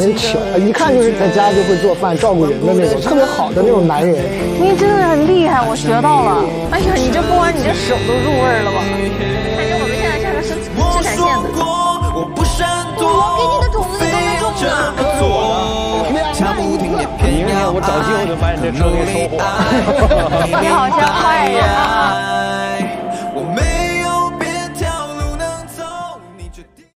很巧，一看就是在家就会做饭、照顾人的那种，特别好的那种男人。你真的很厉害，我学到了。哎呀，你这播完你这手都入味了吧？感觉我们现在像个生生产线的。我给你的种子你都能种吗？错了。明天我找机会就把你这车给收回。你好像坏人。